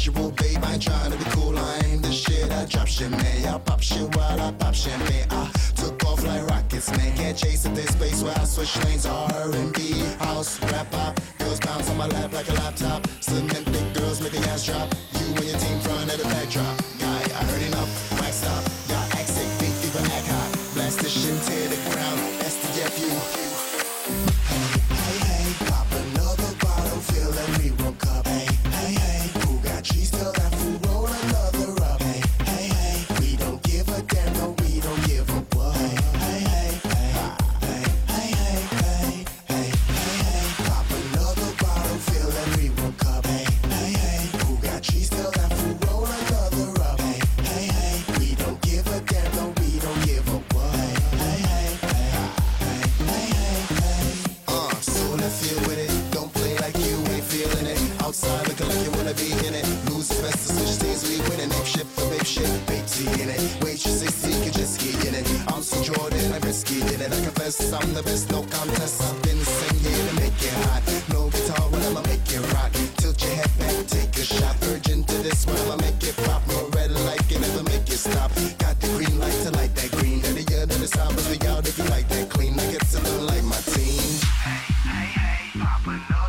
casual, babe. I ain't trying to be cool. I ain't the shit. I drop shit, man. I pop shit while I pop champagne. I took off like rockets, man. Can't chase at this space where I switch lanes. R&B, house, rap, pop. Girls bounce on my lap like a laptop. Slim big girls make the ass drop. You and your team front at the backdrop. Guy, I heard enough. Wax stop. Y'all act sick, think you act hot. Blast this shit to the ground. STFU. outside looking like you wanna be in it. Lose we winning. Shit for babe shit, big T in it. 60 just in it. I'm so Jordan, I'm risky in it. I confess I'm the best, no contest. I've been singing to make it hot. No guitar when I'ma make it rock. Tilt your head back, take a shot. Virgin to this when I'ma make it pop. No red light can never make it stop. Got the green light to light that green. And the year that the out, but we out if you like that clean. I get to the like my team. Hey, hey, hey, Papa, no.